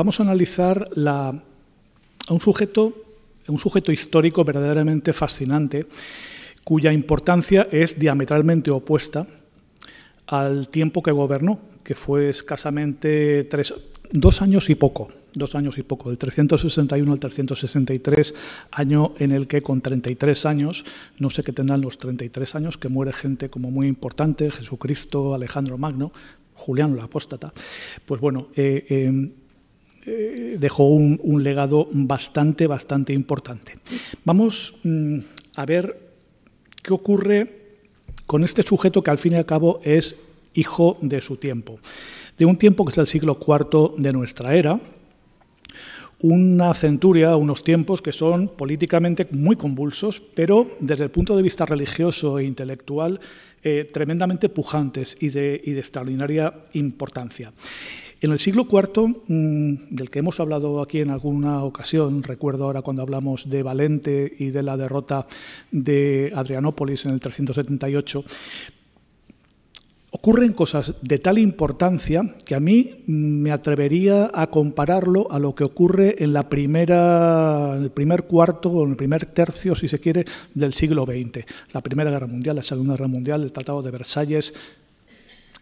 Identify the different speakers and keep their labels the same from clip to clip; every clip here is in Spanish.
Speaker 1: vamos a analizar a un sujeto, un sujeto histórico verdaderamente fascinante, cuya importancia es diametralmente opuesta al tiempo que gobernó, que fue escasamente tres, dos años y poco, dos años y poco, del 361 al 363, año en el que con 33 años, no sé qué tendrán los 33 años, que muere gente como muy importante, Jesucristo, Alejandro Magno, Julián la apóstata, pues bueno, eh, eh, eh, dejó un, legado bastante, bastante importante. Vamos mm, a ver qué ocurre con este sujeto que al fin y al cabo es hijo de su tiempo, de un tiempo que es el siglo IV de nuestra era, una centuria, unos tiempos que son políticamente muy convulsos, pero desde el punto de vista religioso e intelectual eh, tremendamente pujantes y de, extraordinaria importancia. En el siglo IV, mm, del que hemos hablado aquí en alguna ocasión, recuerdo ahora cuando hablamos de Valente y de la derrota de Adrianópolis en el 378, ocurren cosas de tal importancia que a mí me atrevería a compararlo a lo que ocurre en, la primera, el primer cuarto o en el primer tercio, si se quiere, del siglo XX. La Primera Guerra Mundial, la Segunda Guerra Mundial, el Tratado de Versalles,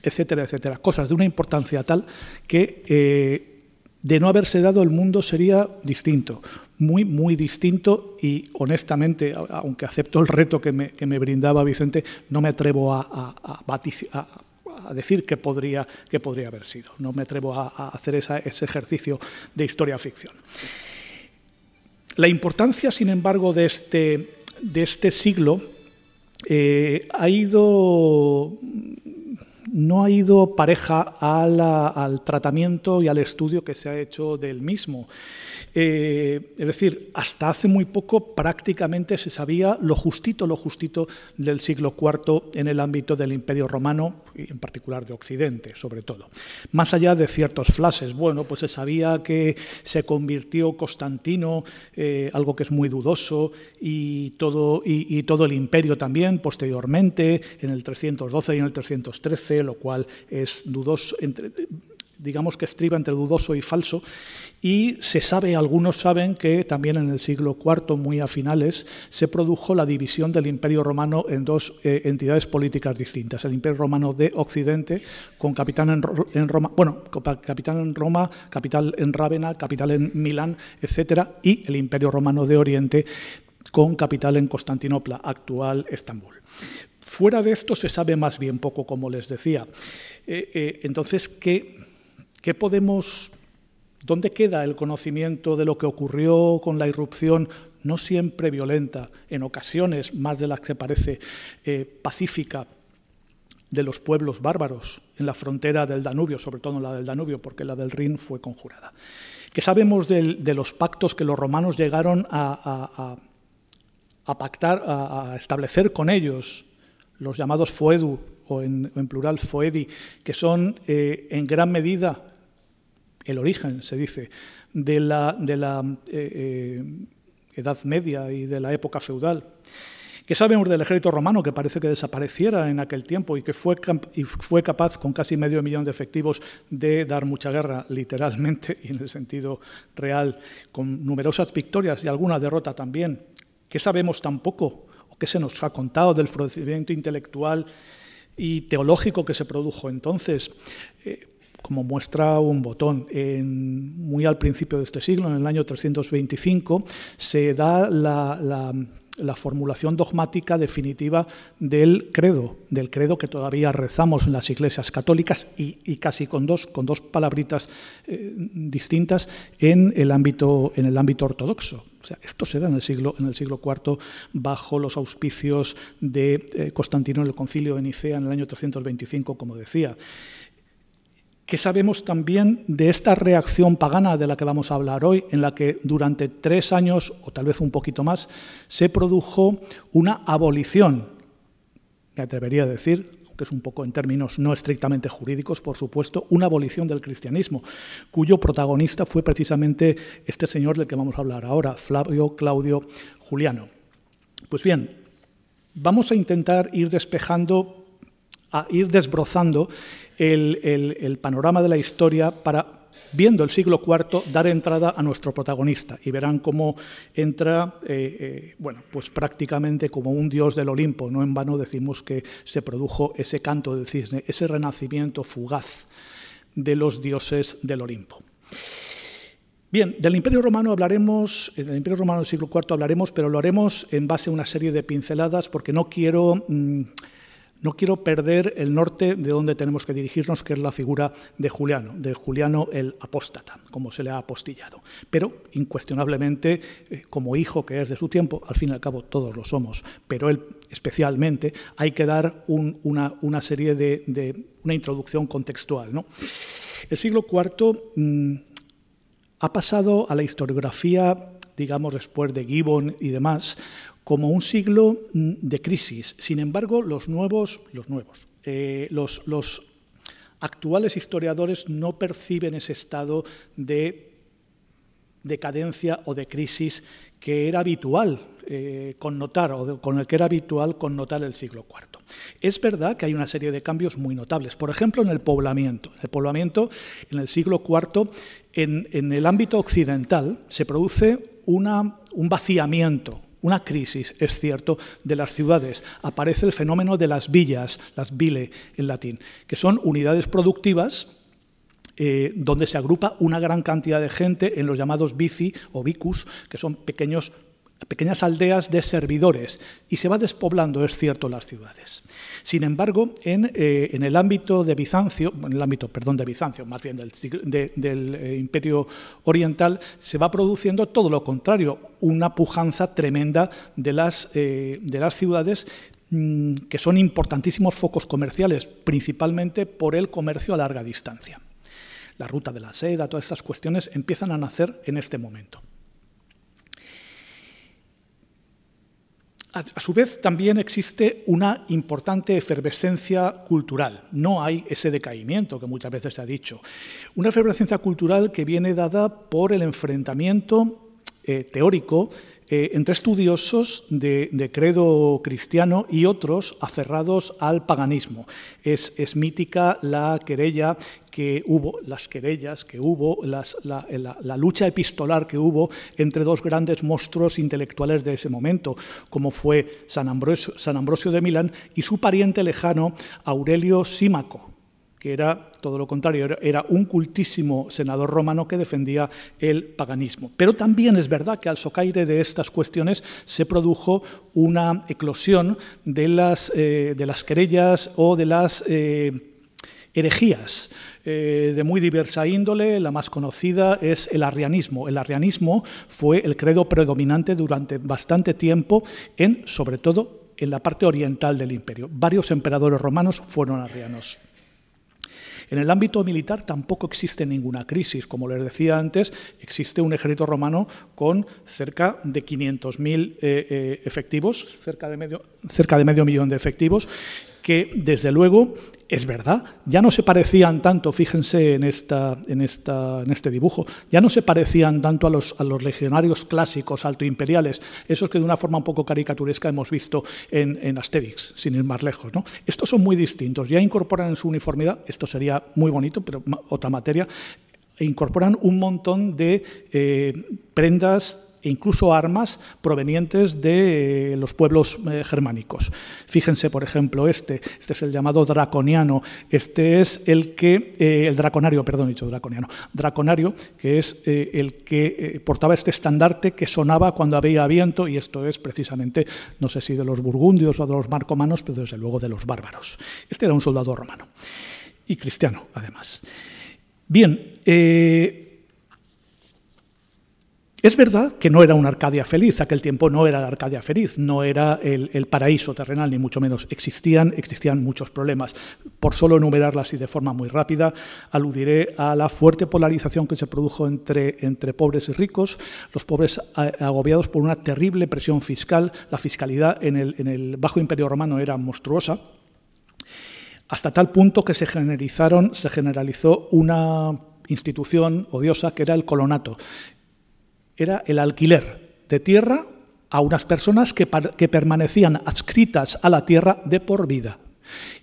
Speaker 1: etcétera, etcétera. Cosas de una importancia tal que eh, de no haberse dado el mundo sería distinto, muy, muy distinto y honestamente, aunque acepto el reto que me, brindaba Vicente, no me atrevo a, decir que podría, que podría haber sido. No me atrevo a, hacer ese ejercicio de historia-ficción. La importancia, sin embargo, de este, de este siglo eh, ha ido no ha ido pareja al tratamiento y al estudio que se ha hecho del mismo. Eh, es decir, hasta hace muy poco prácticamente se sabía lo justito, lo justito del siglo IV en el ámbito del Imperio Romano y en particular de Occidente, sobre todo. Más allá de ciertos flashes, bueno, pues se sabía que se convirtió Constantino, eh, algo que es muy dudoso, y todo, el imperio también posteriormente, en el 312 y en el 313, lo cual es dudoso, digamos que estriba entre dudoso y falso, y se sabe, algunos saben, que también en el siglo IV, muy a finales, se produjo la división del Imperio Romano en dos eh, entidades políticas distintas. El Imperio Romano de Occidente, con capital en, Roma, bueno, capital en Roma, capital en Rávena, capital en Milán, etcétera, y el Imperio Romano de Oriente, con capital en Constantinopla, actual Estambul. Fuera de esto se sabe más bien poco, como les decía. Eh, eh, entonces, ¿qué, ¿qué podemos ¿Dónde queda el conocimiento de lo que ocurrió con la irrupción, no siempre violenta, en ocasiones más de las que parece eh, pacífica, de los pueblos bárbaros en la frontera del Danubio, sobre todo en la del Danubio, porque la del Rin fue conjurada? ¿Qué sabemos de, los pactos que los romanos llegaron a, pactar, a, establecer con ellos, los llamados foedu, o en, plural foedi, que son eh, en gran medida el origen, se dice, de la, eh, eh, Edad Media y de la época feudal. ¿Qué sabemos del ejército romano que parece que desapareciera en aquel tiempo y que fue capaz, con casi medio millón de efectivos, de dar mucha guerra, literalmente y en el sentido real, con numerosas victorias y alguna derrota también? ¿Qué sabemos tampoco o qué se nos ha contado del florecimiento intelectual y teológico que se produjo entonces? Eh, como muestra un botón. muy al principio de este siglo, en el año 325, se da la, formulación dogmática definitiva del credo, del credo que todavía rezamos en las iglesias católicas y, casi con dos, con dos palabritas eh, distintas en el, ámbito, en el ámbito ortodoxo. O sea, esto se da en el siglo, en el siglo IV bajo los auspicios de eh, Constantino en el concilio de Nicea en el año 325, como decía. ¿Qué sabemos también de esta reacción pagana de la que vamos a hablar hoy, en la que durante tres años, o tal vez un poquito más, se produjo una abolición, me atrevería a decir, que es un poco en términos no estrictamente jurídicos, por supuesto, una abolición del cristianismo, cuyo protagonista fue precisamente este señor del que vamos a hablar ahora, Flavio Claudio Juliano. Pues bien, vamos a intentar ir despejando, a ir desbrozando el, panorama de la historia para viendo el siglo IV, dar entrada a nuestro protagonista y verán cómo entra, eh, eh, bueno, pues prácticamente como un dios del Olimpo. No en vano decimos que se produjo ese canto del cisne, ese renacimiento fugaz de los dioses del Olimpo. Bien, del Imperio Romano hablaremos, del Imperio Romano del siglo IV hablaremos, pero lo haremos en base a una serie de pinceladas porque no quiero... Mm, no quiero perder el norte de donde tenemos que dirigirnos, que es la figura de Juliano, de Juliano el apóstata, como se le ha apostillado. Pero, incuestionablemente, eh, como hijo que es de su tiempo, al fin y al cabo todos lo somos, pero él especialmente, hay que dar una, serie de, una introducción contextual. El siglo IV mm, ha pasado a la historiografía, digamos, después de Gibbon y demás, como un siglo mm, de crisis. Sin embargo, los nuevos, los nuevos, eh, los, actuales historiadores no perciben ese estado de decadencia o de crisis que era habitual eh, connotar o con el que era habitual connotar el siglo IV. Es verdad que hay una serie de cambios muy notables. Por ejemplo, en el poblamiento. el poblamiento, en el siglo IV, en, en el ámbito occidental, se produce un vaciamiento una crisis, es cierto, de las ciudades. Aparece el fenómeno de las villas, las vile en latín, que son unidades productivas eh, donde se agrupa una gran cantidad de gente en los llamados bici o vicus, que son pequeños pequeñas aldeas de servidores y se va despoblando, es cierto, las ciudades. Sin embargo, en, eh, el ámbito de Bizancio, en el ámbito, perdón, de Bizancio, más bien del, eh, Imperio Oriental, se va produciendo todo lo contrario, una pujanza tremenda de las, eh, ciudades mm, que son importantísimos focos comerciales, principalmente por el comercio a larga distancia. La ruta de la seda, todas estas cuestiones empiezan a nacer en este momento. A, su vez, también existe una importante efervescencia cultural. No hay ese decaimiento que muchas veces se ha dicho. Una efervescencia cultural que viene dada por el enfrentamiento eh, teórico eh, entre estudiosos de, credo cristiano y otros aferrados al paganismo. Es, mítica la querella que hubo, las querellas que hubo, la, lucha epistolar que hubo entre dos grandes monstruos intelectuales de ese momento, como fue San Ambrosio, de Milán y su pariente lejano Aurelio Símaco que era todo lo contrario, era un cultísimo senador romano que defendía el paganismo. Pero también es verdad que al socaire de estas cuestiones se produjo una eclosión de las, eh, de las querellas o de las eh, herejías eh, de muy diversa índole. La más conocida es el arrianismo. El arrianismo fue el credo predominante durante bastante tiempo en, sobre todo, en la parte oriental del imperio. Varios emperadores romanos fueron arrianos. En el ámbito militar tampoco existe ninguna crisis. Como les decía antes, existe un ejército romano con cerca de 500.000 eh, eh, efectivos, cerca de, medio, cerca de medio millón de efectivos, que desde luego es verdad, ya no se parecían tanto, fíjense en, esta, en, esta, en este dibujo, ya no se parecían tanto a los, a los legionarios clásicos altoimperiales, esos que de una forma un poco caricaturesca hemos visto en, en Asterix, sin ir más lejos. ¿no? Estos son muy distintos, ya incorporan en su uniformidad, esto sería muy bonito, pero otra materia, e incorporan un montón de eh, prendas e incluso armas provenientes de los pueblos eh, germánicos. Fíjense, por ejemplo, este, este es el llamado draconiano, este es el que, eh, el draconario, perdón, dicho draconiano, draconario, que es eh, el que portaba este estandarte que sonaba cuando había viento, y esto es precisamente, no sé si de los burgundios o de los marcomanos, pero desde luego de los bárbaros. Este era un soldado romano y cristiano, además. Bien, es verdad que no era una Arcadia feliz, aquel tiempo no era la Arcadia feliz, no era el, paraíso terrenal, ni mucho menos. Existían, existían muchos problemas. Por solo enumerarlas y de forma muy rápida, aludiré a la fuerte polarización que se produjo entre, entre pobres y ricos, los pobres agobiados por una terrible presión fiscal, la fiscalidad en el, en el Bajo Imperio Romano era monstruosa, hasta tal punto que se, generalizaron, se generalizó una institución odiosa que era el colonato, era el alquiler de tierra a unas personas que, permanecían adscritas a la tierra de por vida.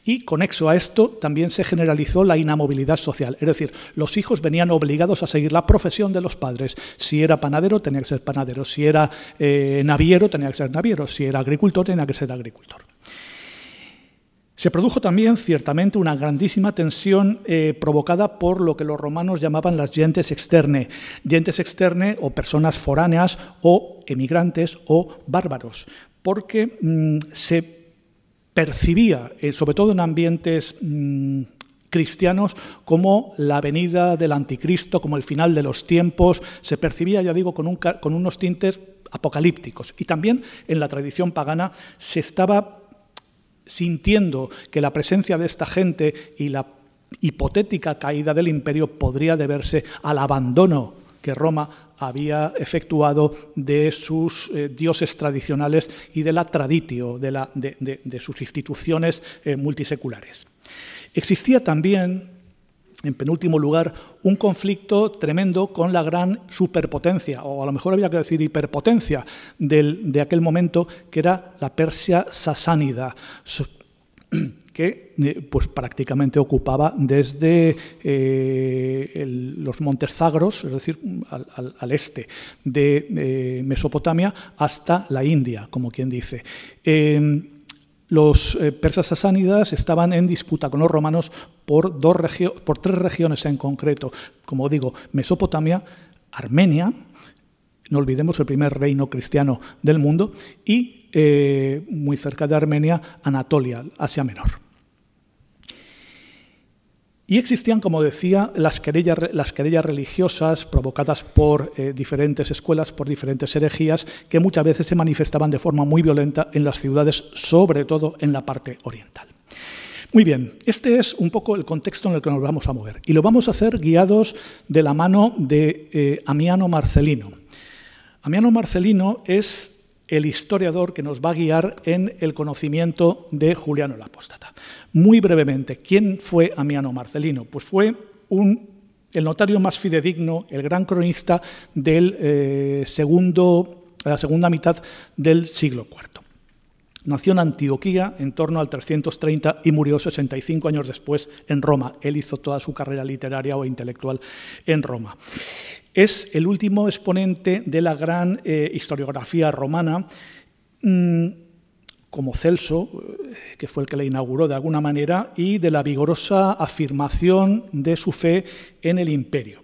Speaker 1: Y conexo a esto también se generalizó la inamovilidad social, es decir, los hijos venían obligados a seguir la profesión de los padres. Si era panadero, tenía que ser panadero, si era eh, naviero, tenía que ser naviero, si era agricultor, tenía que ser agricultor. Se produjo también ciertamente una grandísima tensión eh, provocada por lo que los romanos llamaban las gentes externe, gentes externe o personas foráneas o emigrantes o bárbaros, porque mm, se percibía, eh, sobre todo en ambientes mm, cristianos, como la venida del anticristo, como el final de los tiempos, se percibía, ya digo, con, con unos tintes apocalípticos. Y también en la tradición pagana se estaba sintiendo que la presencia de esta gente y la hipotética caída del imperio podría deberse al abandono que Roma había efectuado de sus eh, dioses tradicionales y de la traditio, de, sus instituciones eh, multiseculares. Existía también en penúltimo lugar, un conflicto tremendo con la gran superpotencia, o a lo mejor había que decir hiperpotencia, de aquel momento, que era la Persia sasánida, que eh, pues, prácticamente ocupaba desde eh, los montes Zagros, es decir, al, este de eh, Mesopotamia, hasta la India, como quien dice. Los eh, persas sasánidas estaban en disputa con los romanos por, dos por tres regiones en concreto, como digo, Mesopotamia, Armenia, no olvidemos el primer reino cristiano del mundo, y eh, muy cerca de Armenia, Anatolia, Asia Menor. Y existían, como decía, las querellas, las querellas religiosas provocadas por eh, diferentes escuelas, por diferentes herejías, que muchas veces se manifestaban de forma muy violenta en las ciudades, sobre todo en la parte oriental. Muy bien, este es un poco el contexto en el que nos vamos a mover. Y lo vamos a hacer guiados de la mano de eh, Amiano Marcelino. Amiano Marcelino es el historiador que nos va a guiar en el conocimiento de Juliano el Apóstata. Muy brevemente, ¿quién fue Amiano Marcelino? Pues fue el notario más fidedigno, el gran cronista del, eh, segundo, la segunda mitad del siglo IV. Nació en Antioquía en torno al 330 y murió 65 años después en Roma. Él hizo toda su carrera literaria o intelectual en Roma. Es el último exponente de la gran eh, historiografía romana, mm, como Celso, eh, que fue el que la inauguró de alguna manera, y de la vigorosa afirmación de su fe en el imperio.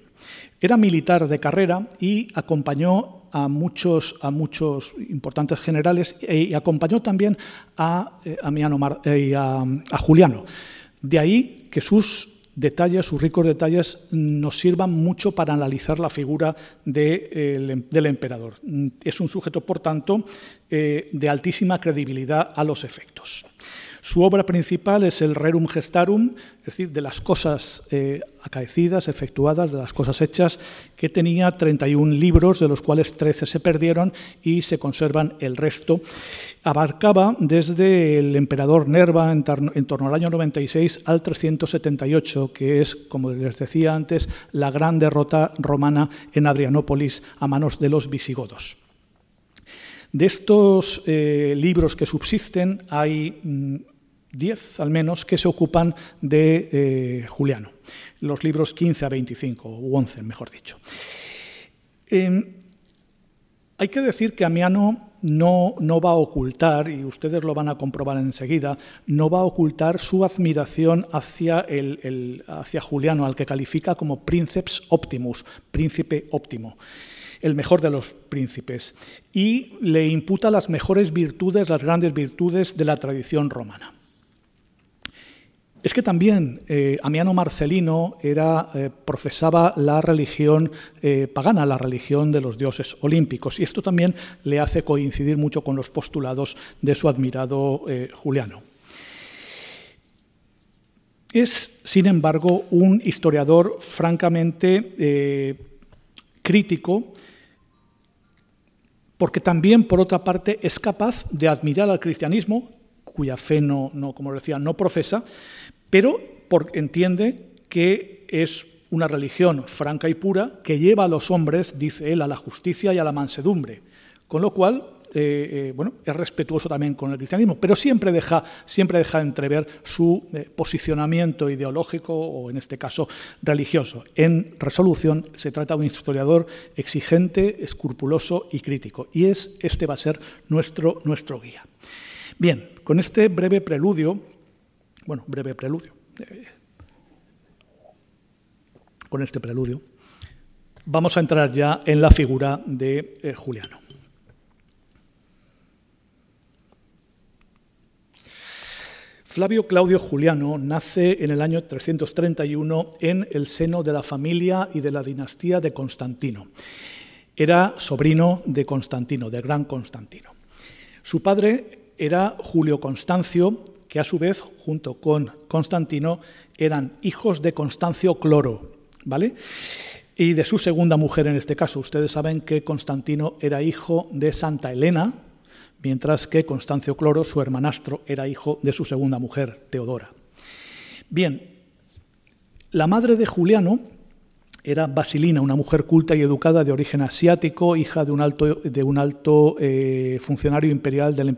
Speaker 1: Era militar de carrera y acompañó a muchos, a muchos importantes generales y acompañó también a, eh, a Juliano. De ahí que sus detalles, sus ricos detalles, nos sirvan mucho para analizar la figura em, del emperador. Es un sujeto, por tanto, eh, de altísima credibilidad a los efectos. Su obra principal es el Rerum Gestarum, es decir, de las cosas eh, acaecidas, efectuadas, de las cosas hechas, que tenía 31 libros, de los cuales 13 se perdieron y se conservan el resto. Abarcaba desde el emperador Nerva en, torno al año 96 al 378, que es, como les decía antes, la gran derrota romana en Adrianópolis a manos de los visigodos. De estos eh, libros que subsisten hay mm, 10 al menos que se ocupan de eh, Juliano, los libros 15 a 25, o 11, mejor dicho. Em, hay que decir que Amiano no, no, va a ocultar, y ustedes lo van a comprobar enseguida, no va a ocultar su admiración hacia, Juliano, al que califica como princeps optimus, príncipe óptimo el mejor de los príncipes, y le imputa las mejores virtudes, las grandes virtudes de la tradición romana. Es que también eh, Amiano Marcelino era, eh, profesaba la religión eh, pagana, la religión de los dioses olímpicos, y esto también le hace coincidir mucho con los postulados de su admirado Juliano. Es, sin embargo, un historiador francamente crítico, porque también, por otra parte, es capaz de admirar al cristianismo, cuya fe no, no como decía, no profesa, pero entiende que es una religión franca y pura que lleva a los hombres, dice él, a la justicia y a la mansedumbre, con lo cual eh, eh, bueno, es respetuoso también con el cristianismo, pero siempre deja, siempre deja entrever su eh, posicionamiento ideológico o, en este caso, religioso. En resolución se trata de un historiador exigente, escrupuloso y crítico, y es, este va a ser nuestro, nuestro guía. Bien, con este breve preludio, bueno, breve preludio, con este preludio, vamos a entrar ya en la figura de eh, Juliano. Flavio Claudio Juliano nace en el año 331 en el seno de la familia y de la dinastía de Constantino. Era sobrino de Constantino, de gran Constantino. Su padre era Julio Constancio, que a su vez, junto con Constantino, eran hijos de Constancio Cloro, ¿vale? y de su segunda mujer en este caso. Ustedes saben que Constantino era hijo de Santa Elena, mientras que Constancio Cloro, su hermanastro, era hijo de su segunda mujer, Teodora. Bien, la madre de Juliano era Basilina, una mujer culta y educada de origen asiático, hija de un alto, de un alto eh, funcionario imperial del eh,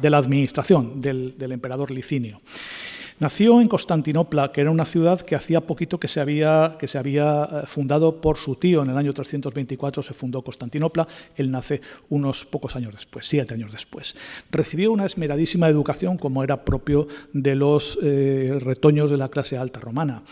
Speaker 1: de, la, administración del, del emperador Licinio. Nació en Constantinopla, que era una ciudad que hacía poquito que se, había, que se había eh, fundado por su tío. En el año 324 se fundó Constantinopla. Él nace unos pocos años después, siete años después. Recibió una esmeradísima educación, como era propio de los eh, retoños de la clase alta romana.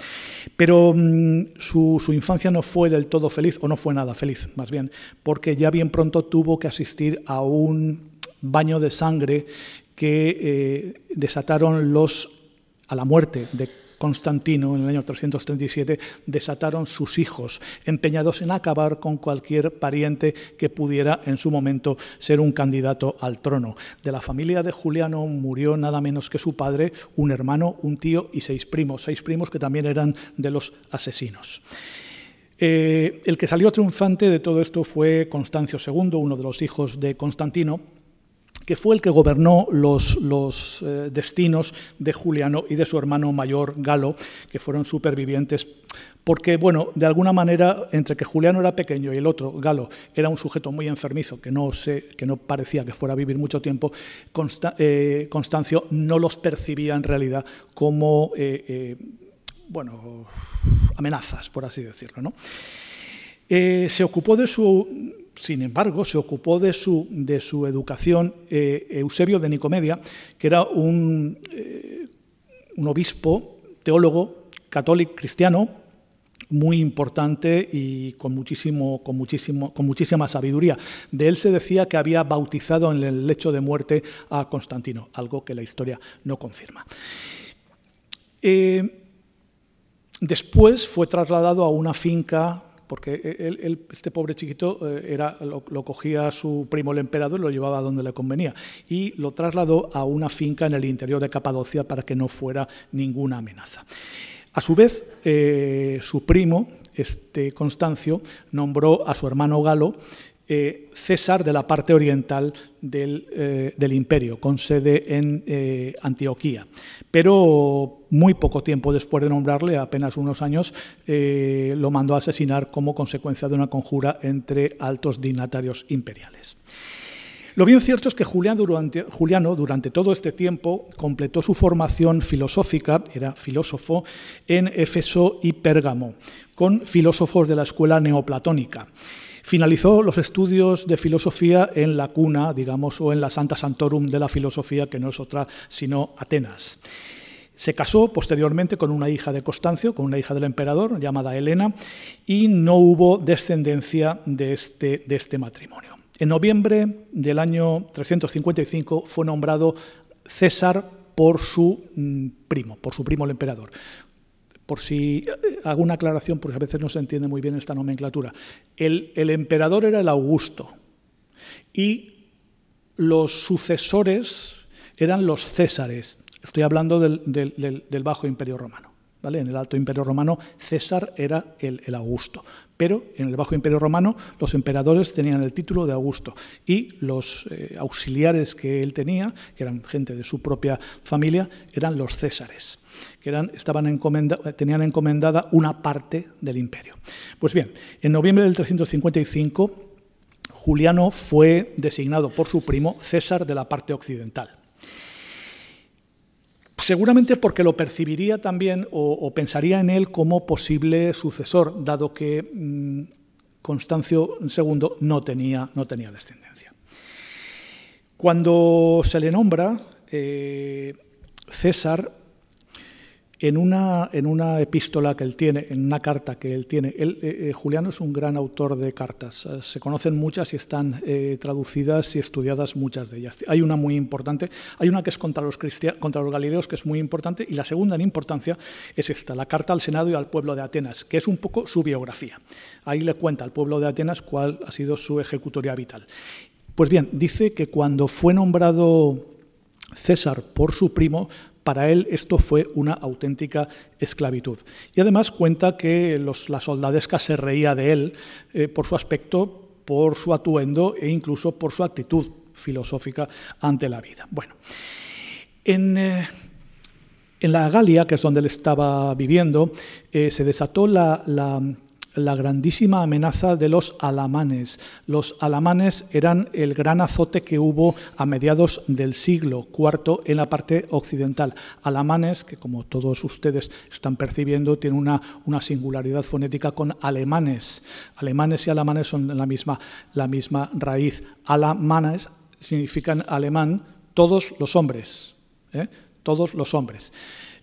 Speaker 1: Pero mm, su, infancia no fue del todo feliz, o no fue nada feliz, más bien, porque ya bien pronto tuvo que asistir a un baño de sangre que eh, desataron los a la muerte de Constantino en el año 337 desataron sus hijos, empeñados en acabar con cualquier pariente que pudiera en su momento ser un candidato al trono. De la familia de Juliano murió nada menos que su padre, un hermano, un tío y seis primos, seis primos que también eran de los asesinos. Eh, el que salió triunfante de todo esto fue Constancio II, uno de los hijos de Constantino, que fue el que gobernó los, eh, destinos de Juliano y de su hermano mayor Galo, que fueron supervivientes porque, bueno, de alguna manera, entre que Juliano era pequeño y el otro, Galo, era un sujeto muy enfermizo, que no, que no parecía que fuera a vivir mucho tiempo, eh, Constancio no los percibía en realidad como, eh, bueno, amenazas, por así decirlo. ¿no? se ocupó de su sin embargo, se ocupó de su, de su educación eh, Eusebio de Nicomedia, que era un, eh, un obispo, teólogo, católico cristiano, muy importante y con, muchísimo, con, muchísimo, con muchísima sabiduría. De él se decía que había bautizado en el lecho de muerte a Constantino, algo que la historia no confirma. Eh, después fue trasladado a una finca porque este pobre chiquito eh, era, lo, cogía su primo el emperador y lo llevaba donde le convenía, y lo trasladó a una finca en el interior de Capadocia para que no fuera ninguna amenaza. A su vez, eh, su primo, este Constancio, nombró a su hermano Galo eh, César de la parte oriental del, del imperio, con sede en Antioquía. Pero muy poco tiempo después de nombrarle, apenas unos años, eh, lo mandó a asesinar como consecuencia de una conjura entre altos dignatarios imperiales. Lo bien cierto es que durante, Juliano durante todo este tiempo completó su formación filosófica, era filósofo, en Éfeso y Pérgamo, con filósofos de la escuela neoplatónica. Finalizó los estudios de filosofía en la cuna, digamos, o en la Santa Santorum de la filosofía, que no es otra sino Atenas. Se casó posteriormente con una hija de Constancio, con una hija del emperador llamada Helena, y no hubo descendencia de este, de este matrimonio. En noviembre del año 355 fue nombrado César por su mm, primo, por su primo el emperador. Por si eh, hago una aclaración, porque a veces no se entiende muy bien esta nomenclatura. El, el emperador era el Augusto y los sucesores eran los Césares. Estoy hablando del, Bajo Imperio Romano. En el Alto Imperio Romano César era el, Augusto, pero en el Bajo Imperio Romano los emperadores tenían el título de Augusto y los eh, auxiliares que él tenía, que eran gente de su propia familia, eran los Césares que estaban tenían encomendada una parte del imperio. Pues bien, en noviembre del 355 Juliano fue designado por su primo César de la parte occidental. Seguramente porque lo percibiría también o, pensaría en él como posible sucesor, dado que mm, Constancio II no tenía, no tenía descendencia. Cuando se le nombra, eh, César en una, en una epístola que él tiene, en una carta que él tiene, él, eh, eh, Juliano es un gran autor de cartas, eh, se conocen muchas y están traducidas y estudiadas muchas de ellas. Hay una muy importante, hay una que es contra los, contra los galileos, que es muy importante, y la segunda en importancia es esta, la carta al Senado y al pueblo de Atenas, que es un poco su biografía. Ahí le cuenta al pueblo de Atenas cuál ha sido su ejecutoria vital. Pues bien, dice que cuando fue nombrado César por su primo, para él esto fue una auténtica esclavitud. Y además cuenta que la soldadesca se reía de él eh, por su aspecto, por su atuendo e incluso por su actitud filosófica ante la vida. Bueno, en, eh, la Galia, que es donde él estaba viviendo, eh, se desató la grandísima amenaza de los alamanes. Los alamanes eran el gran azote que hubo a mediados del siglo IV en la parte occidental. Alamanes, que como todos ustedes están percibiendo, tienen una, una singularidad fonética con alemanes. Alemanes y alamanes son la misma, la misma raíz. Alamanes significan alemán todos los hombres. ¿eh? Todos los hombres.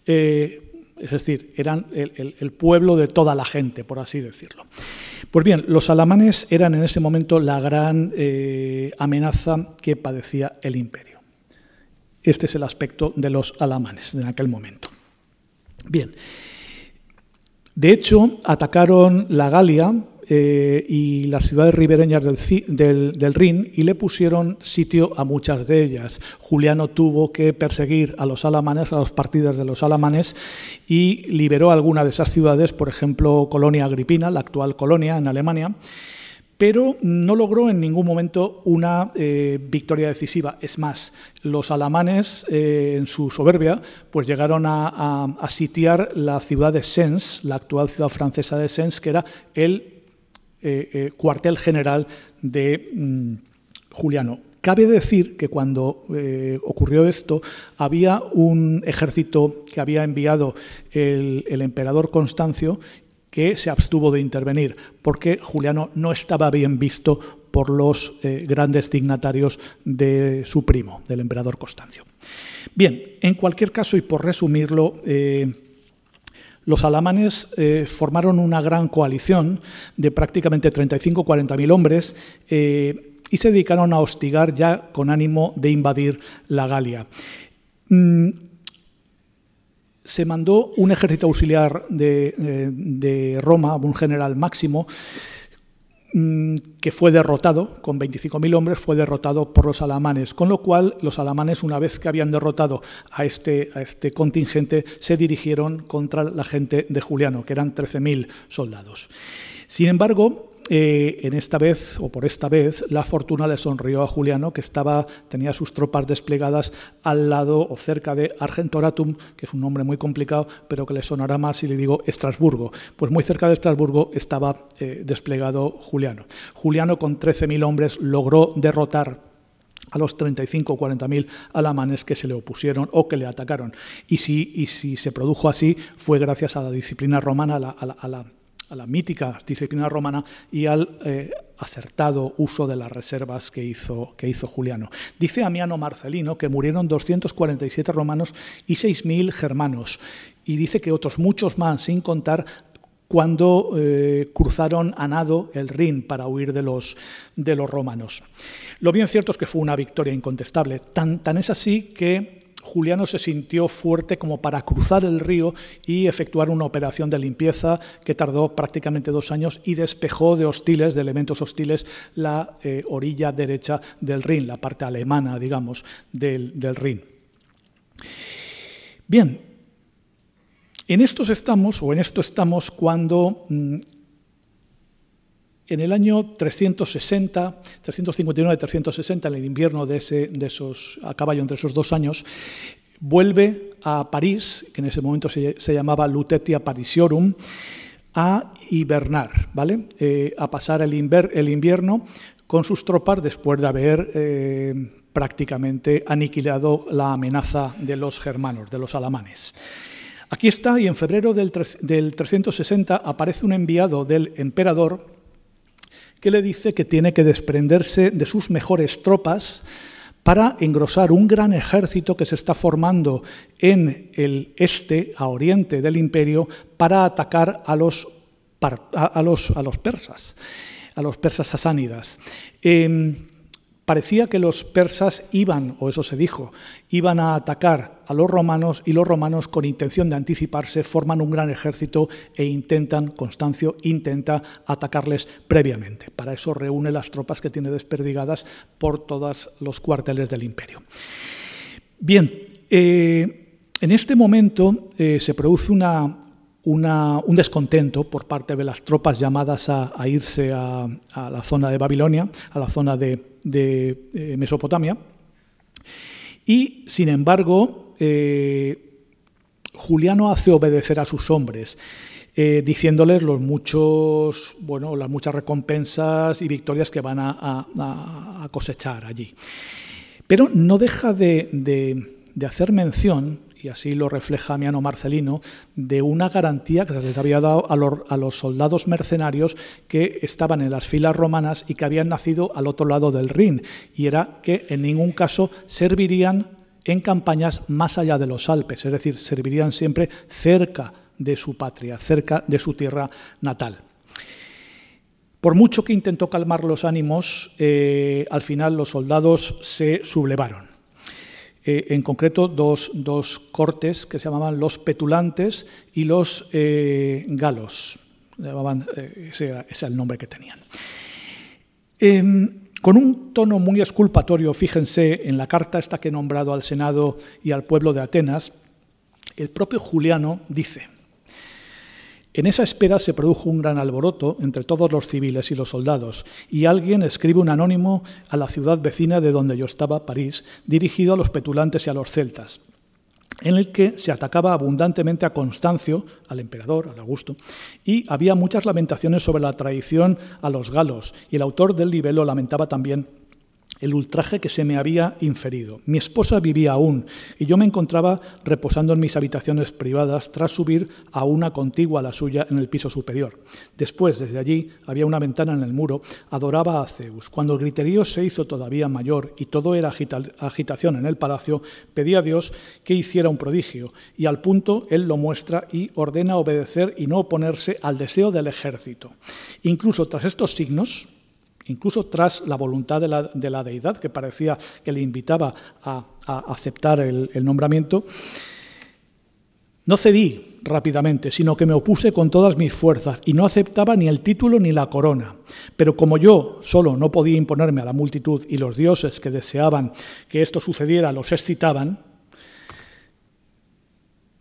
Speaker 1: Eh, es decir, eran el, pueblo de toda la gente, por así decirlo. Pues bien, los alamanes eran en ese momento la gran eh, amenaza que padecía el imperio. Este es el aspecto de los alamanes en aquel momento. Bien, de hecho, atacaron la Galia eh, y las ciudades ribereñas del, Rin y le pusieron sitio a muchas de ellas. Juliano tuvo que perseguir a los alamanes, a los partidos de los alamanes y liberó algunas de esas ciudades, por ejemplo, Colonia Agripina, la actual Colonia en Alemania pero no logró en ningún momento una eh, victoria decisiva. Es más, los alamanes, eh, en su soberbia, pues llegaron a, sitiar la ciudad de Sens, la actual ciudad francesa de Sens, que era el eh, eh, cuartel general de mm, Juliano. Cabe decir que cuando eh, ocurrió esto, había un ejército que había enviado el, emperador Constancio que se abstuvo de intervenir, porque Juliano no estaba bien visto por los grandes dignatarios de su primo, del emperador Constancio. Bien, en cualquier caso, y por resumirlo, los alamanes eh, formaron una gran coalición de prácticamente 35-40 mil hombres eh, y se dedicaron a hostigar ya con ánimo de invadir la Galia. Mm, se mandó un ejército auxiliar de, eh, de Roma, un general máximo, que fue derrotado, con 25.000 hombres, fue derrotado por los alamanes, con lo cual los alamanes, una vez que habían derrotado a este, a este contingente, se dirigieron contra la gente de Juliano, que eran 13.000 soldados. Sin embargo, eh, en esta vez, o por esta vez, la fortuna le sonrió a Juliano, que estaba, tenía sus tropas desplegadas al lado o cerca de Argentoratum, que es un nombre muy complicado, pero que le sonará más si le digo Estrasburgo. Pues muy cerca de Estrasburgo estaba eh, desplegado Juliano. Juliano, con 13.000 hombres, logró derrotar a los 35 o 40.000 alamanes que se le opusieron o que le atacaron. Y si, y si se produjo así, fue gracias a la disciplina romana, a la a la mítica disciplina romana y al eh, acertado uso de las reservas que hizo, que hizo Juliano. Dice Amiano Marcelino que murieron 247 romanos y 6.000 germanos, y dice que otros muchos más, sin contar cuando eh, cruzaron a nado el Rin para huir de los, de los romanos. Lo bien cierto es que fue una victoria incontestable. Tan, tan es así que Juliano se sintió fuerte como para cruzar el río y efectuar una operación de limpieza que tardó prácticamente dos años y despejó de hostiles, de elementos hostiles, la eh, orilla derecha del Rin, la parte alemana, digamos, del, Rin. Bien, en estos estamos, o en esto estamos, cuando mm, en el año 360, 359-360, en el invierno de, ese, de esos, a caballo entre esos dos años, vuelve a París, que en ese momento se, llamaba Lutetia Parisiorum, a hibernar, ¿vale? Eh, a pasar el, el invierno con sus tropas después de haber eh, prácticamente aniquilado la amenaza de los germanos, de los alamanes. Aquí está, y en febrero del, 360 aparece un enviado del emperador que le dice que tiene que desprenderse de sus mejores tropas para engrosar un gran ejército que se está formando en el este, a oriente del imperio, para atacar a los, a los, a los persas, a los persas sasánidas. Em, parecía que los persas iban, o eso se dijo, iban a atacar a los romanos y los romanos con intención de anticiparse forman un gran ejército e intentan, Constancio intenta atacarles previamente. Para eso reúne las tropas que tiene desperdigadas por todos los cuarteles del imperio. Bien, eh, en este momento eh, se produce una, un descontento por parte de las tropas llamadas a, irse a, la zona de Babilonia, a la zona de, eh, Mesopotamia. Y, sin embargo, eh, Juliano hace obedecer a sus hombres, eh, diciéndoles los muchos, bueno, las muchas recompensas y victorias que van a, cosechar allí. Pero no deja de hacer mención y así lo refleja Miano Marcelino, de una garantía que se les había dado a los, soldados mercenarios que estaban en las filas romanas y que habían nacido al otro lado del Rin, y era que en ningún caso servirían en campañas más allá de los Alpes, es decir, servirían siempre cerca de su patria, cerca de su tierra natal. Por mucho que intentó calmar los ánimos, eh, al final los soldados se sublevaron. Eh, en concreto dos, cortes que se llamaban los petulantes y los eh, galos. Eh, ese, era, el nombre que tenían. Em, con un tono muy esculpatorio, fíjense, en la carta esta que he nombrado al Senado y al pueblo de Atenas, el propio Juliano dice, en esa espera se produjo un gran alboroto entre todos los civiles y los soldados, y alguien escribe un anónimo a la ciudad vecina de donde yo estaba, París, dirigido a los petulantes y a los celtas, en el que se atacaba abundantemente a Constancio, al emperador, al Augusto, y había muchas lamentaciones sobre la traición a los galos, y el autor del libelo lamentaba también el ultraje que se me había inferido. Mi esposa vivía aún y yo me encontraba reposando en mis habitaciones privadas tras subir a una contigua a la suya en el piso superior. Después, desde allí, había una ventana en el muro, adoraba a Zeus. Cuando el griterío se hizo todavía mayor y todo era agitación en el palacio, pedí a Dios que hiciera un prodigio y al punto él lo muestra y ordena obedecer y no oponerse al deseo del ejército. Incluso tras estos signos, incluso tras la voluntad de la, deidad, que parecía que le invitaba a, aceptar el, el, nombramiento, no cedí rápidamente, sino que me opuse con todas mis fuerzas y no aceptaba ni el título ni la corona. Pero como yo solo no podía imponerme a la multitud y los dioses que deseaban que esto sucediera los excitaban,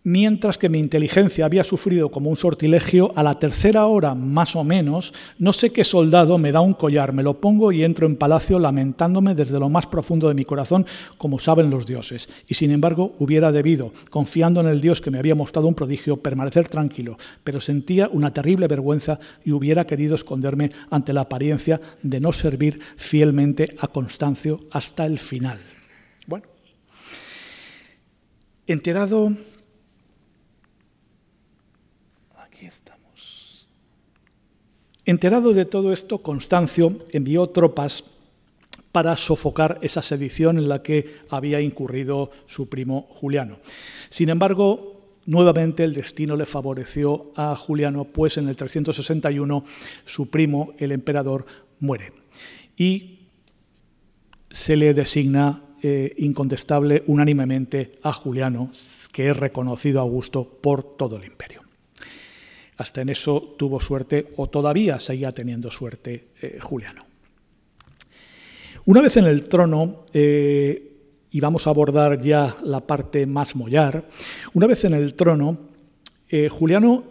Speaker 1: Mientras que mi inteligencia había sufrido como un sortilegio, a la tercera hora más o menos, no sé qué soldado me da un collar, me lo pongo y entro en palacio lamentándome desde lo más profundo de mi corazón, como saben los dioses. Y sin embargo, hubiera debido, confiando en el Dios que me había mostrado un prodigio, permanecer tranquilo, pero sentía una terrible vergüenza y hubiera querido esconderme ante la apariencia de no servir fielmente a Constancio hasta el final. Bueno, enterado Enterado de todo esto, Constancio envió tropas para sofocar esa sedición en la que había incurrido su primo Juliano. Sin embargo, nuevamente el destino le favoreció a Juliano, pues en el 361 su primo, el emperador, muere. Y se le designa eh, incontestable unánimemente a Juliano, que es reconocido Augusto por todo el imperio. Hasta en eso tuvo suerte o todavía seguía teniendo suerte eh, Juliano. Una vez en el trono, eh, y vamos a abordar ya la parte más mollar, una vez en el trono, eh, Juliano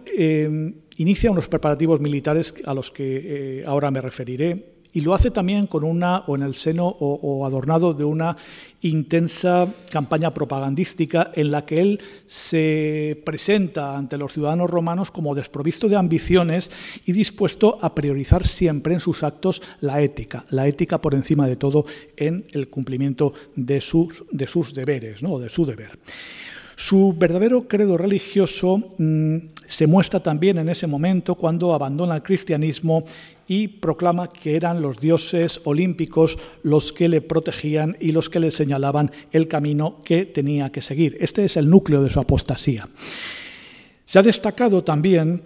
Speaker 1: inicia unos preparativos militares a los que ahora me referiré y lo hace también con una, o en el seno, o, adornado de una intensa campaña propagandística en la que él se presenta ante los ciudadanos romanos como desprovisto de ambiciones y dispuesto a priorizar siempre en sus actos la ética, la ética por encima de todo en el cumplimiento de sus, de sus deberes, ¿no? de su deber. Su verdadero credo religioso mm, se muestra también en ese momento cuando abandona el cristianismo y proclama que eran los dioses olímpicos los que le protegían y los que le señalaban el camino que tenía que seguir. Este es el núcleo de su apostasía. Se ha destacado también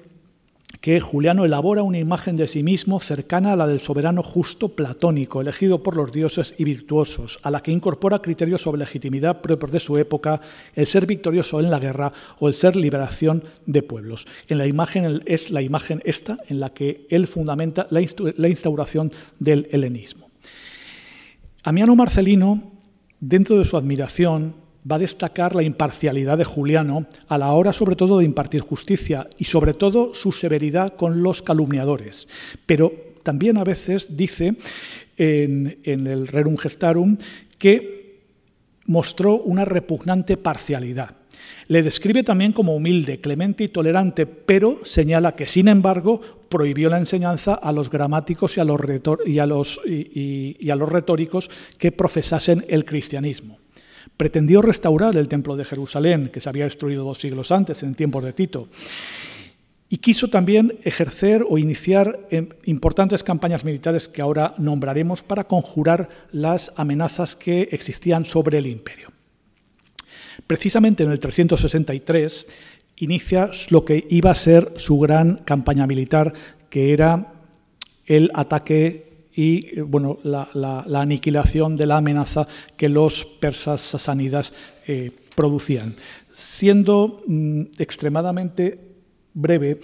Speaker 1: que Juliano elabora una imagen de sí mismo cercana a la del soberano justo platónico, elegido por los dioses y virtuosos, a la que incorpora criterios sobre legitimidad propios de su época, el ser victorioso en la guerra o el ser liberación de pueblos. En la imagen es la imagen esta en la que él fundamenta la instauración del helenismo. Amiano Marcelino, dentro de su admiración, va a destacar la imparcialidad de Juliano a la hora sobre todo de impartir justicia y sobre todo su severidad con los calumniadores. Pero también a veces dice en, el Rerum Gestarum que mostró una repugnante parcialidad. Le describe también como humilde, clemente y tolerante, pero señala que, sin embargo, prohibió la enseñanza a los gramáticos y a los, retóricos que profesasen el cristianismo. Pretendió restaurar el templo de Jerusalén, que se había destruido dos siglos antes, en tiempos de Tito. Y quiso también ejercer o iniciar importantes campañas militares que ahora nombraremos para conjurar las amenazas que existían sobre el imperio. Precisamente en el 363 inicia lo que iba a ser su gran campaña militar, que era el ataque y bueno, la, aniquilación de la amenaza que los persas sasánidas eh, producían. Siendo mm, extremadamente breve,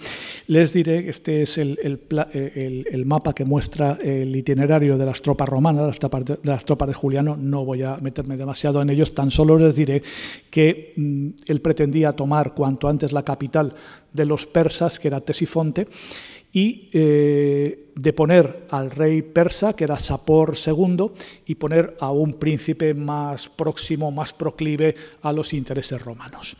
Speaker 1: les diré, este es el, el, mapa que muestra el itinerario de las tropas romanas, de, las tropas de Juliano, no voy a meterme demasiado en ellos, tan solo les diré que mm, él pretendía tomar cuanto antes la capital de los persas, que era Tesifonte, y eh, de poner al rey persa, que era Sapor II, y poner a un príncipe más próximo, más proclive a los intereses romanos.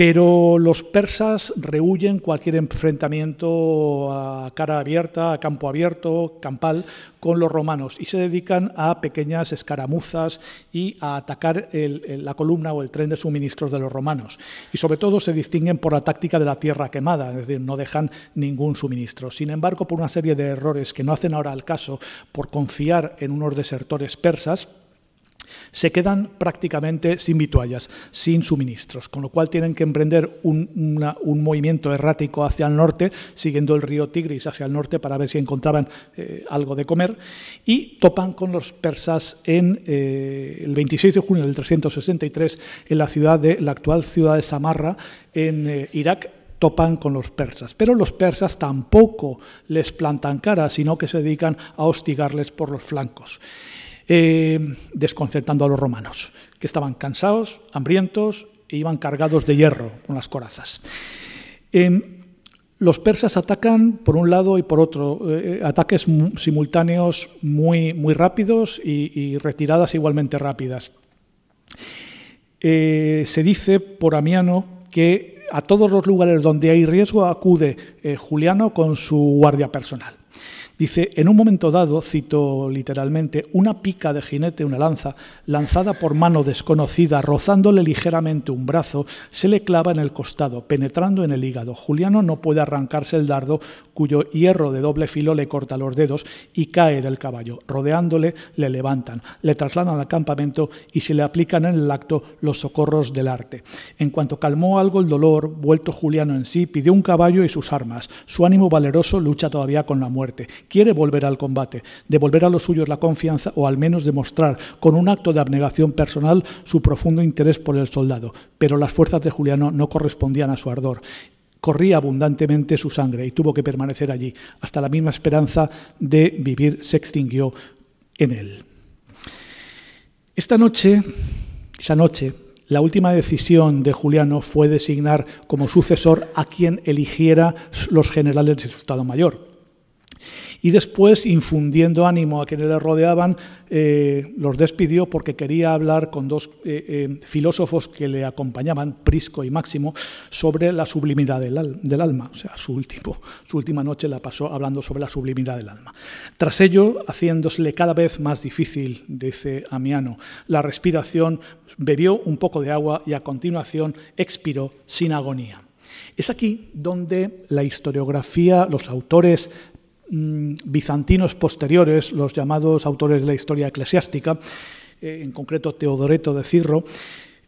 Speaker 1: Pero los persas rehuyen cualquier enfrentamiento a cara abierta, a campo abierto, campal, con los romanos y se dedican a pequeñas escaramuzas y a atacar la columna o el tren de suministros de los romanos. Y sobre todo se distinguen por la táctica de la tierra quemada, es decir, no dejan ningún suministro. Sin embargo, por una serie de errores que no hacen ahora al caso, por confiar en unos desertores persas, se quedan prácticamente sin vituallas, sin suministros, con lo cual tienen que emprender un, movimiento errático hacia el norte, siguiendo el río Tigris hacia el norte para ver si encontraban eh, algo de comer, y topan con los persas en eh, el 26 de junio del 363 en la ciudad de la actual ciudad de Samarra en eh, Irak topan con los persas. Pero los persas tampoco les plantan cara, sino que se dedican a hostigarles por los flancos. Eh, desconcertando a los romanos, que estaban cansados, hambrientos e iban cargados de hierro con las corazas. Eh, los persas atacan por un lado y por otro, eh, ataques simultáneos muy, muy rápidos y, retiradas igualmente rápidas. se dice por Amiano que a todos los lugares donde hay riesgo acude Juliano con su guardia personal. Dice, en un momento dado, cito literalmente, una pica de jinete, una lanza, lanzada por mano desconocida, rozándole ligeramente un brazo, se le clava en el costado, penetrando en el hígado. Juliano no puede arrancarse el dardo, cuyo hierro de doble filo le corta los dedos y cae del caballo. Rodeándole, le levantan, le trasladan al campamento y se le aplican en el acto los socorros del arte. En cuanto calmó algo el dolor, vuelto Juliano en sí, pidió un caballo y sus armas. Su ánimo valeroso lucha todavía con la muerte quiere volver al combate, devolver a los suyos la confianza o al menos demostrar con un acto de abnegación personal su profundo interés por el soldado. Pero las fuerzas de Juliano no correspondían a su ardor. Corría abundantemente su sangre y tuvo que permanecer allí. Hasta la misma esperanza de vivir se extinguió en él. Esta noche, esa noche, la última decisión de Juliano fue designar como sucesor a quien eligiera los generales de su Estado Mayor. Y después, infundiendo ánimo a quienes le rodeaban, eh, los despidió porque quería hablar con dos eh, eh, filósofos que le acompañaban, Prisco y Máximo, sobre la sublimidad del, alma. O sea, su, su última noche la pasó hablando sobre la sublimidad del alma. Tras ello, haciéndosele cada vez más difícil, dice Amiano, la respiración, bebió un poco de agua y a continuación expiró sin agonía. Es aquí donde la historiografía, los autores bizantinos posteriores, los llamados autores de la historia eclesiástica, eh, en concreto Teodoreto de Cirro,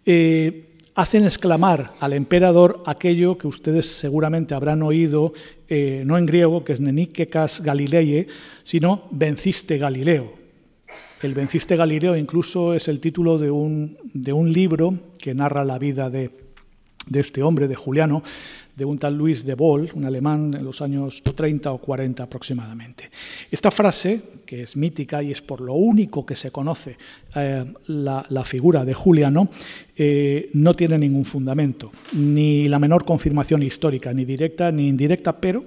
Speaker 1: eh, hacen exclamar al emperador aquello que ustedes seguramente habrán oído, eh, no en griego, que es Nenikekas Galilei, sino venciste Galileo. El venciste Galileo incluso es el título de un, de un libro que narra la vida de, de este hombre, de Juliano, de un tal Luis de Boll, un alemán en los años 30 o 40 aproximadamente. Esta frase, que es mítica y es por lo único que se conoce eh, la, figura de Juliano, eh, no tiene ningún fundamento, ni la menor confirmación histórica, ni directa ni indirecta, pero,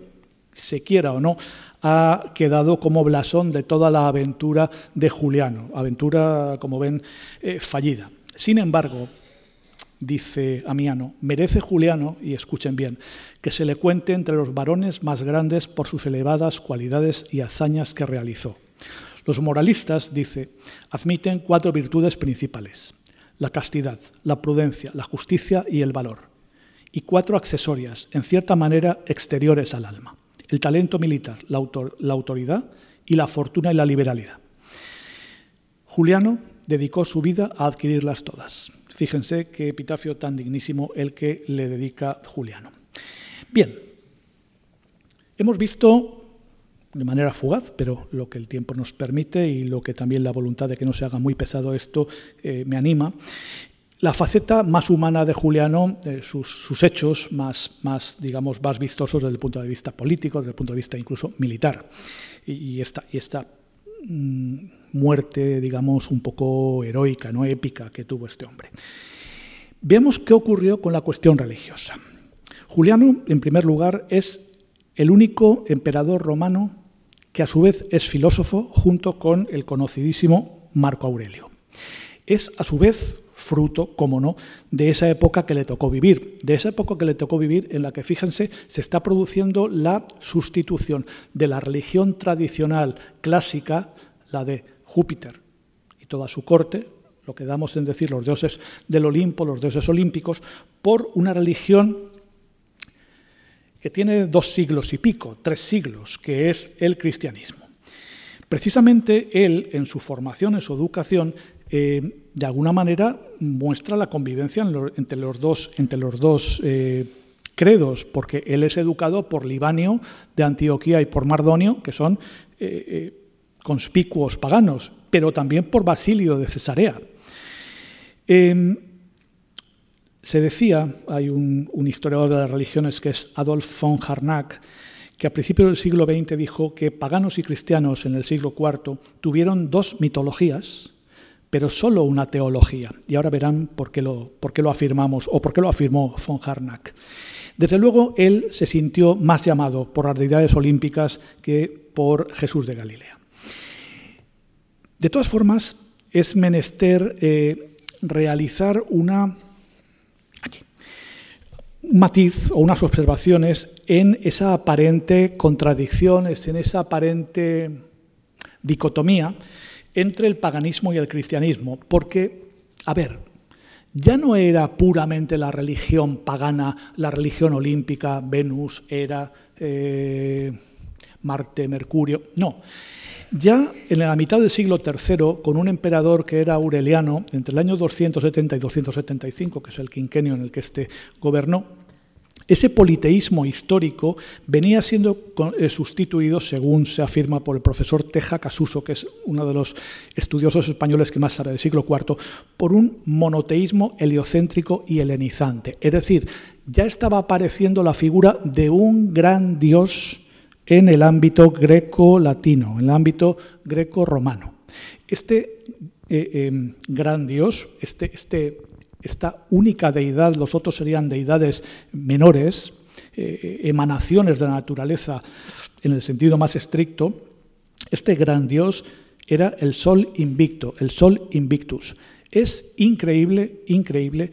Speaker 1: se quiera o no, ha quedado como blasón de toda la aventura de Juliano, aventura, como ven, eh, fallida. Sin embargo, dice Amiano, merece Juliano, y escuchen bien, que se le cuente entre los varones más grandes por sus elevadas cualidades y hazañas que realizó. Los moralistas, dice, admiten cuatro virtudes principales, la castidad, la prudencia, la justicia y el valor, y cuatro accesorias, en cierta manera exteriores al alma, el talento militar, la, la autoridad y la fortuna y la liberalidad. Juliano dedicó su vida a adquirirlas todas. Fíjense qué epitafio tan dignísimo el que le dedica Juliano. Bien, hemos visto de manera fugaz, pero lo que el tiempo nos permite y lo que también la voluntad de que no se haga muy pesado esto eh, me anima, la faceta más humana de Juliano, eh, sus, hechos más, más, digamos, más vistosos desde el punto de vista político, desde el punto de vista incluso militar. Y, esta, y esta muerte, digamos, un poco heroica, no épica que tuvo este hombre. Veamos qué ocurrió con la cuestión religiosa. Juliano, en primer lugar, es el único emperador romano que a su vez es filósofo junto con el conocidísimo Marco Aurelio. Es a su vez fruto, como no, de esa época que le tocó vivir, de esa época que le tocó vivir en la que, fíjense, se está produciendo la sustitución de la religión tradicional clásica, la de Júpiter y toda su corte, lo que damos en decir los dioses del Olimpo, los dioses olímpicos, por una religión que tiene dos siglos y pico, tres siglos, que es el cristianismo. Precisamente él, en su formación, en su educación, eh, de alguna manera muestra la convivencia entre los dos, eh, credos, porque él es educado por Libanio de Antioquía y por Mardonio, que son eh, conspicuos paganos, pero también por Basilio de Cesarea. Em, se decía, hay un, historiador de las religiones que es Adolf von Harnack, que a principios del siglo XX dijo que paganos y cristianos en el siglo IV tuvieron dos mitologías, pero solo una teología. Y ahora verán por qué lo, por qué lo afirmamos o por qué lo afirmó von Harnack. Desde luego, él se sintió más llamado por las deidades olímpicas que por Jesús de Galilea. De todas formas, es menester eh, realizar una, un matiz o unas observaciones en esa aparente contradicción, en esa aparente dicotomía entre el paganismo y el cristianismo. Porque, a ver, ya no era puramente la religión pagana, la religión olímpica, Venus, Hera, eh, Marte, Mercurio, no. Ya en la mitad del siglo III, con un emperador que era Aureliano, entre el año 270 y 275, que es el quinquenio en el que este gobernó, ese politeísmo histórico venía siendo eh, sustituido, según se afirma por el profesor Teja Casuso, que es uno de los estudiosos españoles que más sabe del siglo IV, por un monoteísmo heliocéntrico y helenizante. Es decir, ya estaba apareciendo la figura de un gran dios en el ámbito greco-latino, en el ámbito greco-romano. Este eh, eh, gran dios, este, este, esta única deidad, los otros serían deidades menores, eh, emanaciones de la naturaleza en el sentido más estricto, Este gran dios era el sol invicto, el sol invictus. Es increíble, increíble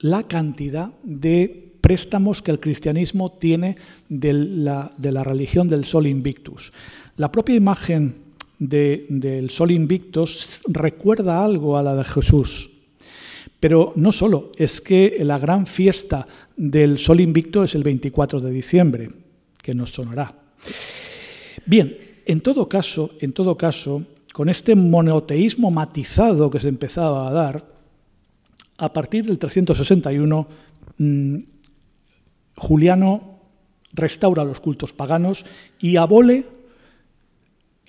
Speaker 1: la cantidad de préstamos que el cristianismo tiene de la, de la religión del sol invictus. La propia imagen del sol invictus recuerda algo a la de Jesús. Pero no solo, es que la gran fiesta del sol invicto es el 24 de diciembre, que nos sonará. Bien, en todo caso, en todo caso, con este monoteísmo matizado que se empezaba a dar, a partir del 361, mm, Juliano restaura los cultos paganos y abole,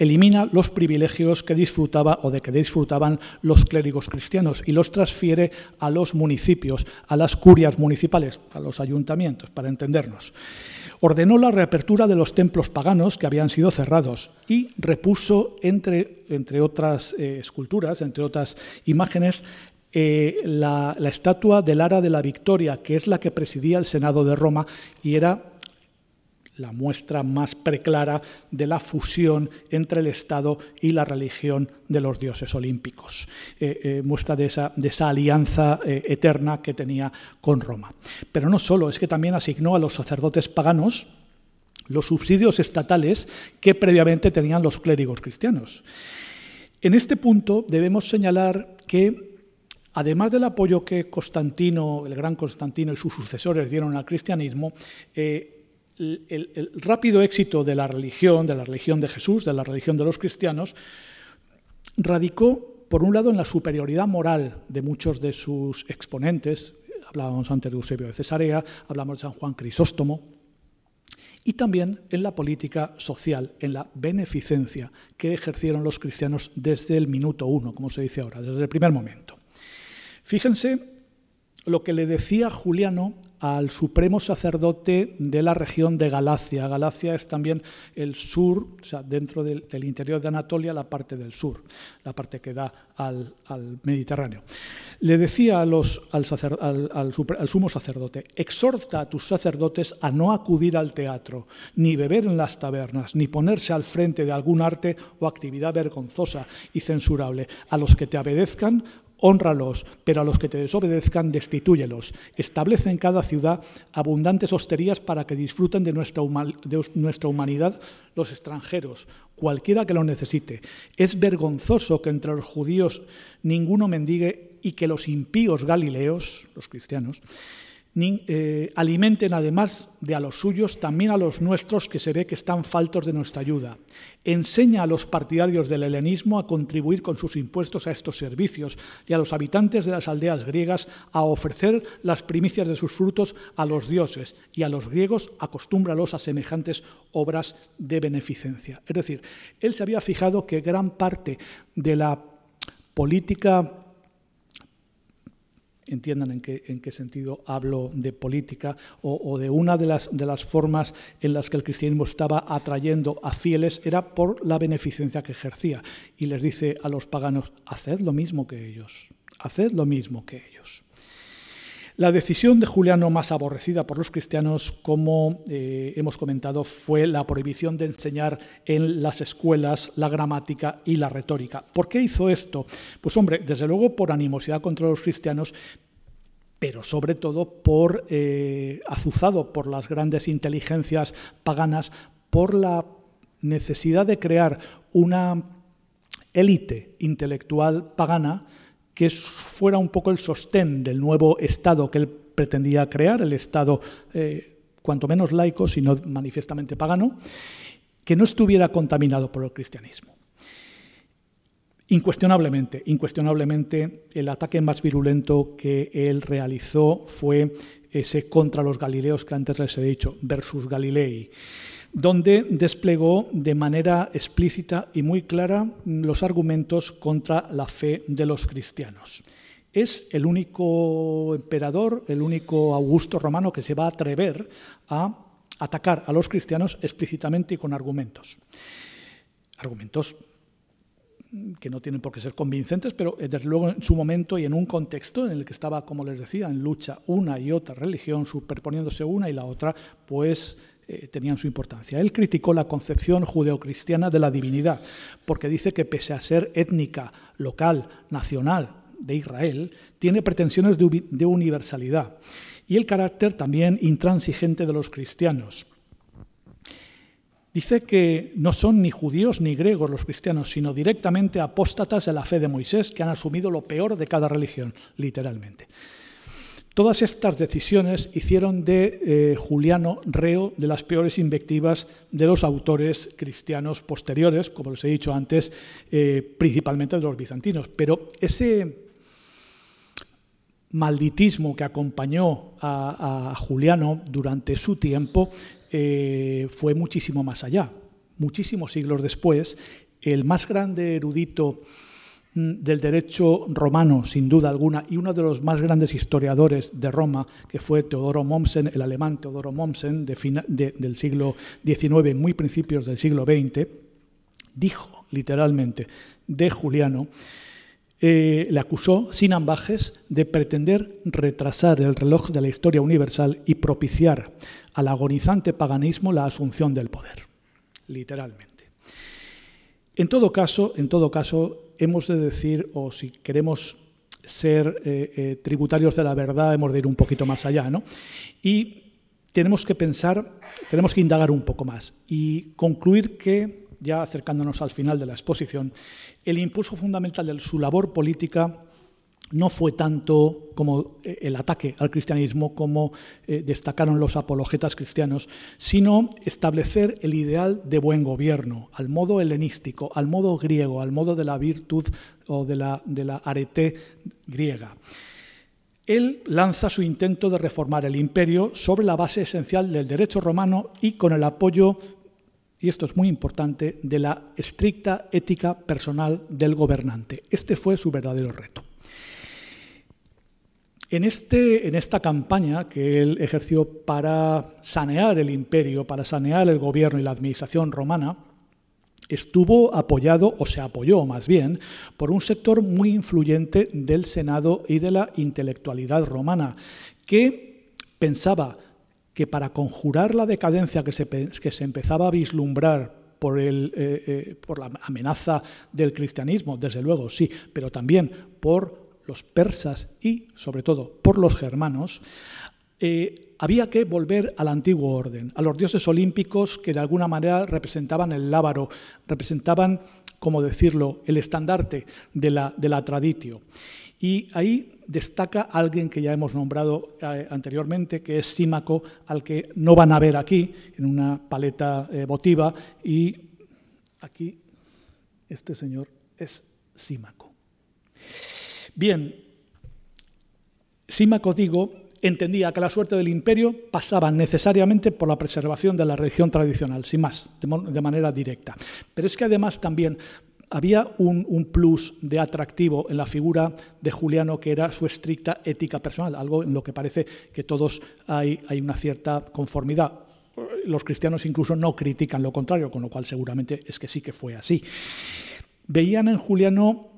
Speaker 1: elimina los privilegios que disfrutaba o de que disfrutaban los clérigos cristianos y los transfiere a los municipios, a las curias municipales, a los ayuntamientos, para entendernos. Ordenó la reapertura de los templos paganos que habían sido cerrados y repuso, entre, entre otras eh, esculturas, entre otras imágenes, eh, la, la, estatua del Ara de la Victoria, que es la que presidía el Senado de Roma y era la muestra más preclara de la fusión entre el Estado y la religión de los dioses olímpicos, eh, eh, muestra de esa, de esa alianza eh, eterna que tenía con Roma. Pero no solo, es que también asignó a los sacerdotes paganos los subsidios estatales que previamente tenían los clérigos cristianos. En este punto debemos señalar que Además del apoyo que Constantino, el gran Constantino y sus sucesores dieron al cristianismo, el, rápido éxito de la religión, de la religión de Jesús, de la religión de los cristianos, radicó, por un lado, en la superioridad moral de muchos de sus exponentes, hablábamos antes de Eusebio de Cesarea, hablamos de San Juan Crisóstomo, y también en la política social, en la beneficencia que ejercieron los cristianos desde el minuto uno, como se dice ahora, desde el primer momento. Fíjense lo que le decía Juliano al supremo sacerdote de la región de Galacia. Galacia es también el sur, o sea, dentro del, interior de Anatolia, la parte del sur, la parte que da al, Mediterráneo. Le decía al, al sumo sacerdote, exhorta a tus sacerdotes a no acudir al teatro, ni beber en las tabernas, ni ponerse al frente de algún arte o actividad vergonzosa y censurable. A los que te obedezcan, Honralos, pero a los que te desobedezcan, destitúyelos. Establece en cada ciudad abundantes hosterías para que disfruten de nuestra, de nuestra humanidad los extranjeros, cualquiera que lo necesite. Es vergonzoso que entre los judíos ninguno mendigue y que los impíos galileos, los cristianos, eh, alimenten además de a los suyos también a los nuestros que se ve que están faltos de nuestra ayuda. Enseña a los partidarios del helenismo a contribuir con sus impuestos a estos servicios y a los habitantes de las aldeas griegas a ofrecer las primicias de sus frutos a los dioses y a los griegos acostúmbralos a semejantes obras de beneficencia. Es decir, él se había fijado que gran parte de la política entiendan en qué, en qué sentido hablo de política o, de una de las, de las formas en las que el cristianismo estaba atrayendo a fieles era por la beneficencia que ejercía. Y les dice a los paganos, haced lo mismo que ellos, haced lo mismo que ellos. La decisión de Juliano más aborrecida por los cristianos, como eh, hemos comentado, fue la prohibición de enseñar en las escuelas la gramática y la retórica. ¿Por qué hizo esto? Pues hombre, desde luego por animosidad contra los cristianos, pero sobre todo por eh, azuzado por las grandes inteligencias paganas, por la necesidad de crear una élite intelectual pagana que fuera un poco el sostén del nuevo Estado que él pretendía crear, el Estado eh, cuanto menos laico, sino manifiestamente pagano, que no estuviera contaminado por el cristianismo. Incuestionablemente, incuestionablemente, el ataque más virulento que él realizó fue ese contra los galileos que antes les he dicho, versus Galilei donde desplegó de manera explícita y muy clara los argumentos contra la fe de los cristianos. Es el único emperador, el único Augusto romano que se va a atrever a atacar a los cristianos explícitamente y con argumentos. Argumentos que no tienen por qué ser convincentes, pero eh, desde luego en su momento y en un contexto en el que estaba, como les decía, en lucha una y otra religión, superponiéndose una y la otra, pues eh, tenían su importancia. Él criticó la concepción judeocristiana de la divinidad, porque dice que pese a ser étnica, local, nacional de Israel, tiene pretensiones de universalidad y el carácter también intransigente de los cristianos. Dice que no son ni judíos ni griegos los cristianos, sino directamente apóstatas de la fe de Moisés, que han asumido lo peor de cada religión, literalmente. Todas estas decisiones hicieron de eh, Juliano reo de las peores invectivas de los autores cristianos posteriores, como les he dicho antes, eh, principalmente de los bizantinos. Pero ese malditismo que acompañó a, Juliano durante su tiempo eh, fue muchísimo más allá. Muchísimos siglos después, el más grande erudito del derecho romano, sin duda alguna, y uno de los más grandes historiadores de Roma, que fue Teodoro Mommsen, el alemán Teodoro Mommsen, del siglo XIX, muy principios del siglo XX, dijo literalmente de Juliano eh, le acusó sin ambajes de pretender retrasar el reloj de la historia universal y propiciar al agonizante paganismo la asunción del poder, literalmente. En todo caso, en todo caso, hemos de decir, o si queremos ser eh, eh, tributarios de la verdad, hemos de ir un poquito más allá, ¿no? Y tenemos que pensar, tenemos que indagar un poco más y concluir que ya acercándonos al final de la exposición, el impulso fundamental de su labor política no fue tanto como eh, el ataque al cristianismo como eh, destacaron los apologetas cristianos, sino establecer el ideal de buen gobierno, al modo helenístico, al modo griego, al modo de la virtud o de la, de la arete griega. Él lanza su intento de reformar el imperio sobre la base esencial del derecho romano y con el apoyo y esto es muy importante, de la estricta ética personal del gobernante. Este fue su verdadero reto. En, este, en esta campaña que él ejerció para sanear el imperio, para sanear el gobierno y la administración romana, estuvo apoyado, o se apoyó más bien, por un sector muy influyente del Senado y de la intelectualidad romana, que pensaba que para conjurar la decadencia que se, que se empezaba a vislumbrar por, el, eh, eh, por la amenaza del cristianismo, desde luego sí, pero también por los persas y sobre todo por los germanos, eh, había que volver al antiguo orden, a los dioses olímpicos que de alguna manera representaban el lábaro, representaban, como decirlo, el estandarte de la, de traditio. Y ahí destaca alguien que ya hemos nombrado eh, anteriormente, que es Símaco, al que no van a ver aquí, en una paleta eh, votiva, y aquí este señor es Símaco. Bien, Símaco, digo, entendía que la suerte del imperio pasaba necesariamente por la preservación de la religión tradicional, sin más, de manera directa. Pero es que además también había un, plus de atractivo en la figura de Juliano que era su estricta ética personal, algo en lo que parece que todos hay, hay una cierta conformidad. Los cristianos incluso no critican lo contrario, con lo cual seguramente es que sí que fue así. Veían en Juliano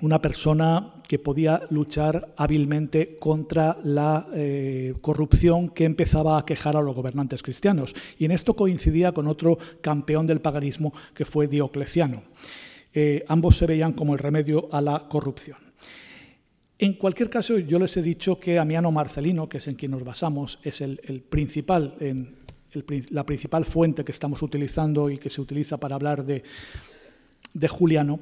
Speaker 1: una persona que podía luchar hábilmente contra la eh, corrupción que empezaba a quejar a los gobernantes cristianos. Y en esto coincidía con otro campeón del paganismo que fue Diocleciano. Eh, ambos se veían como el remedio a la corrupción. En cualquier caso, yo les he dicho que Amiano Marcelino, que es en quien nos basamos, es el, principal, la principal fuente que estamos utilizando y que se utiliza para hablar de, Juliano.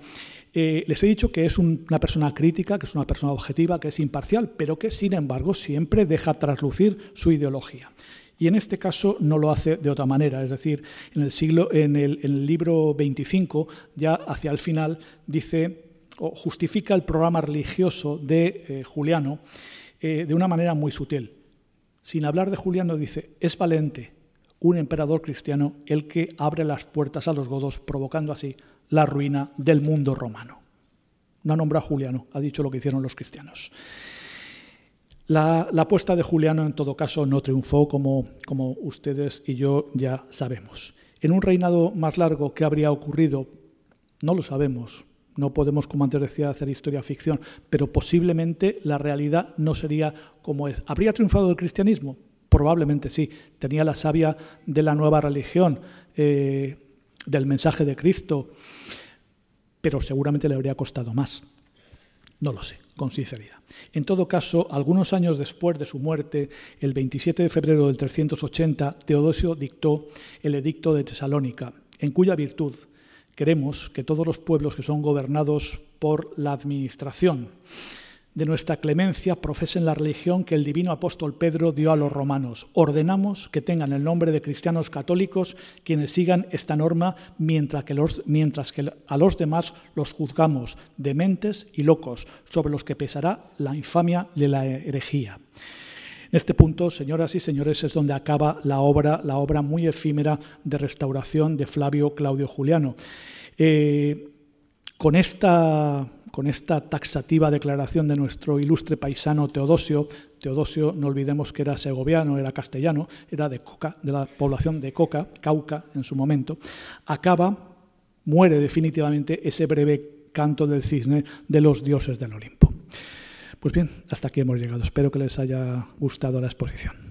Speaker 1: Eh, les he dicho que es una persona crítica, que es una persona objetiva, que es imparcial, pero que sin embargo siempre deja traslucir su ideología. Y en este caso no lo hace de otra manera, es decir, en el, libro 25, ya hacia el final, dice o justifica el programa religioso de eh, Juliano eh, de una manera muy sutil. Sin hablar de Juliano, dice, es valente, un emperador cristiano, el que abre las puertas a los godos, provocando así la ruina del mundo romano. No nombra a Juliano, ha dicho lo que hicieron los cristianos. La, apuesta de Juliano, en todo caso, no triunfó, como, como ustedes y yo ya sabemos. En un reinado más largo, ¿qué habría ocurrido? No lo sabemos. No podemos, como antes decía, hacer historia ficción, pero posiblemente la realidad no sería como es. ¿Habría triunfado el cristianismo? Probablemente sí. Tenía la savia de la nueva religión, eh, del mensaje de Cristo, pero seguramente le habría costado más. No lo sé, con sinceridad. En todo caso, algunos años después de su muerte, el 27 de febrero del 380, Teodosio dictó el Edicto de Tesalónica, en cuya virtud queremos que todos los pueblos que son gobernados por la administración de nuestra clemencia profesen la religión que el divino apóstol Pedro dio a los romanos. Ordenamos que tengan el nombre de cristianos católicos quienes sigan esta norma, mientras que, a los demás los juzgamos dementes y locos, sobre los que pesará la infamia de la herejía. En este punto, señoras y señores, es donde acaba la obra, la obra muy efímera de restauración de Flavio Claudio Juliano. Eh, con esta con esta taxativa declaración de nuestro ilustre paisano Teodosio, Teodosio no olvidemos que era segoviano, era castellano, era de Coca, de la población de Coca, Cauca en su momento, acaba, muere definitivamente ese breve canto del cisne de los dioses del Olimpo. Pues bien, hasta aquí hemos llegado. Espero que les haya gustado la exposición.